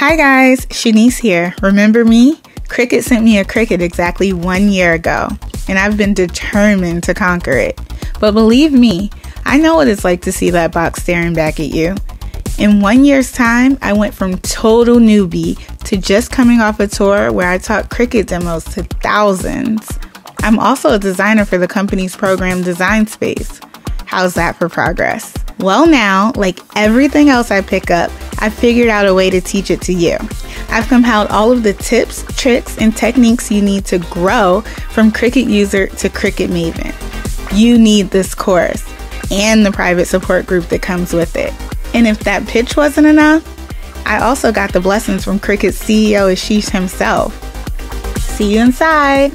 Hi guys, Shanice here. Remember me? Cricut sent me a Cricut exactly one year ago, and I've been determined to conquer it. But believe me, I know what it's like to see that box staring back at you. In one year's time, I went from total newbie to just coming off a tour where I taught Cricut demos to thousands. I'm also a designer for the company's program Design Space. How's that for progress? Well, now, like everything else I pick up, I've figured out a way to teach it to you. I've compiled all of the tips, tricks, and techniques you need to grow from Cricut user to Cricut Maven. You need this course and the private support group that comes with it. And if that pitch wasn't enough, I also got the blessings from Cricut's CEO Ashish himself. See you inside.